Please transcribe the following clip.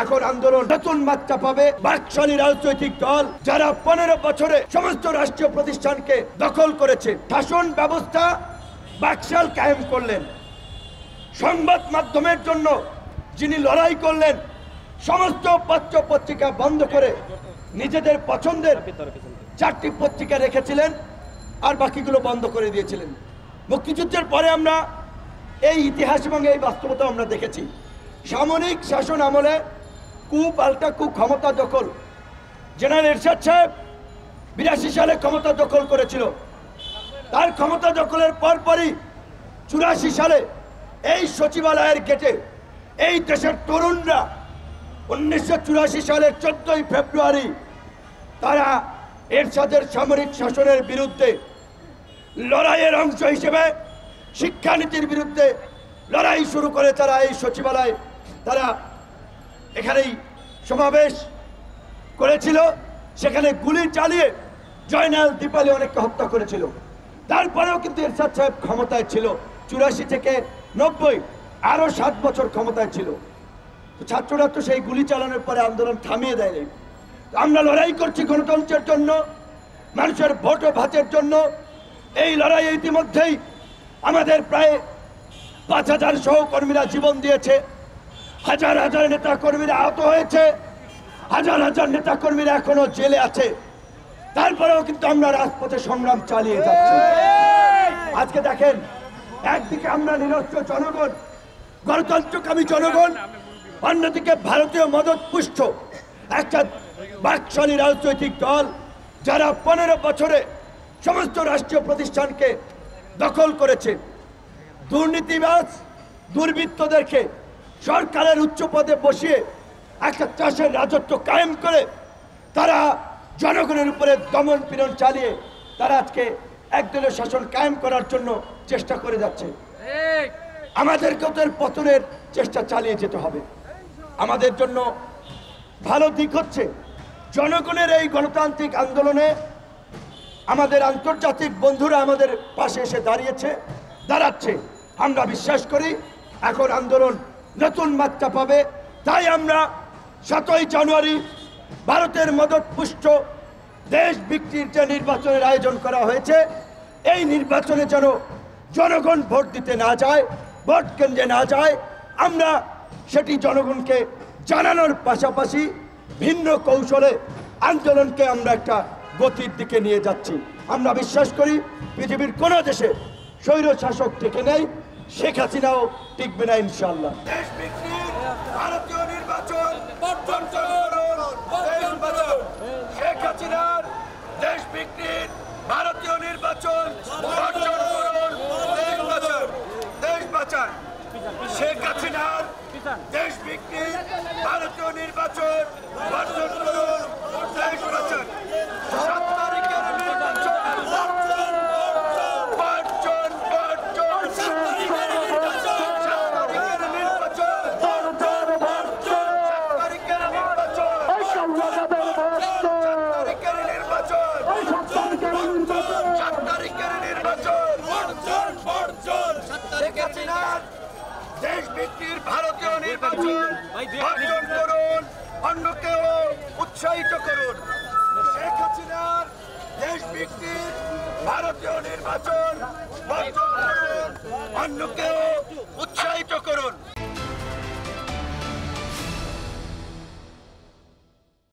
এখন আন্দোলন নতুন মাত্রা পাবে বাকশালী রাজনৈতিক দল যারা পনেরো বছরে সমস্ত রাষ্ট্রীয় প্রতিষ্ঠানকে দখল করেছে। শাসন ব্যবস্থা বাকশাল কায়েম করলেন। সংবাদ মাধ্যমের জন্য যিনি লড়াই করলেন, সমস্ত পত্র পত্রিকা বন্ধ করে নিজেদের পছন্দের চারটি পত্রিকা রেখেছিলেন আর বাকিগুলো বন্ধ করে দিয়েছিলেন। মুক্তিযুদ্ধের পরে আমরা এই ইতিহাস এবং এই বাস্তবতা আমরা দেখেছি। সামরিক শাসন আমলে কু পাল্টা কু ক্ষমতা দখল। জেনারেল এরশাদ সাহেব বিরাশি সালে ক্ষমতা দখল করেছিল। তার ক্ষমতা দখলের পরপরই চুরাশি সালে এই সচিবালয়ের গেটে এই দেশের তরুণরা উনিশশো চুরাশি সালের চোদ্দই ফেব্রুয়ারি তারা এরশাদের সামরিক শাসনের বিরুদ্ধে লড়াইয়ের অংশ হিসেবে শিক্ষানীতির বিরুদ্ধে লড়াই শুরু করে তারা এই সচিবালয়, তারা এখানেই সমাবেশ করেছিল। সেখানে গুলি চালিয়ে জয়নাল দীপালি অনেককে হত্যা করেছিল। তারপরেও কিন্তু এরশাদ সাহেব ক্ষমতায় ছিল। চুরাশি থেকে নব্বই আরও সাত বছর ক্ষমতায় ছিল। ছাত্ররা তো সেই গুলি চালানোর পরে আন্দোলন থামিয়ে দেয়নি। আমরা লড়াই করছি গণতন্ত্রের জন্য, মানুষের ভোট ও ভাতের জন্য। এই লড়াই ইতিমধ্যেই আমাদের প্রায় পাঁচ হাজার সহকর্মীরা জীবন দিয়েছে। হাজার হাজার নেতা কর্মীরা আহত হয়েছে। হাজার হাজার নেতা কর্মীরা এখনও জেলে আছে। তারপরেও কিন্তু আমরা রাজপথে সংগ্রাম চালিয়ে যাচ্ছি। আজকে দেখেন, একদিকে আমরা নিরস্ত্র জনগণ গণতন্ত্রকামী জনগণ, অন্যদিকে ভারতীয় মদত পুষ্ট একটা বাকশালী রাজনৈতিক দল যারা পনেরো বছরে সমস্ত রাষ্ট্রীয় প্রতিষ্ঠানকে দখল করেছে। দুর্নীতিবাজ, দুর্বৃত্তদেরকে সরকারের উচ্চ পদে বসিয়ে একটা চাষের রাজত্ব কায়েম করে তারা জনগণের উপরে দমন পীড়ন চালিয়ে তারা আজকে একদলীয় শাসন কায়েম করার জন্য চেষ্টা করে যাচ্ছে। আমাদেরকেও তো পতনের চেষ্টা চালিয়ে যেতে হবে। আমাদের জন্য ভালো দিক হচ্ছে জনগণের এই গণতান্ত্রিক আন্দোলনে আমাদের আন্তর্জাতিক বন্ধুরা আমাদের পাশে এসে দাঁড়িয়েছে দাঁড়াচ্ছে। আমরা বিশ্বাস করি এখন আন্দোলন নতুন মাত্রা পাবে। তাই আমরা সাতই জানুয়ারি ভারতের মদত পুষ্ট দেশ বিক্রির যে নির্বাচনের আয়োজন করা হয়েছে, এই নির্বাচনে যেন জনগণ ভোট দিতে না যায়, ভোট কেন্দ্রে না যায়, আমরা সেটি জনগণকে জানানোর পাশাপাশি ভিন্ন কৌশলে আন্দোলনকে আমরা একটা গতির দিকে নিয়ে যাচ্ছি। আমরা বিশ্বাস করি, পৃথিবীর কোনো দেশে স্বৈর শাসক টিকে নেই। শেখ হাসিনাও টিকবে না ইনশাল্লাহ দেশ বিক্রির ভারতীয় নির্বাচন বর্জন করুন। দেশ বাঁচান। শেখ হাসিনার দেশ বিক্রির ভারতীয় নির্বাচন বর্জন করুন দেশ বাঁচান দেশ বাঁচান শেখ হাসিনার দেশ বিক্রির ভারতীয় নির্বাচন বর্জন করুন দেশ বাঁচান সাত তারিখের নির্বাচন বর্জন বর্জন সাত তারিখের নির্বাচন বর্জন বর্জন সাত তারিখের নির্বাচন সাত তারিখের নির্বাচন সাত তারিখের নির্বাচন বর্জন বর্জন শেখ হাসিনার দেশ ভিত্তির নির্বাচন করুন অন্যকেও উৎসাহিত করুন। শেখ হাসিনার দেশ ভিত্তিক ভারতীয় নির্বাচন বর্জন করুন অন্যকেও উৎসাহিত করুন।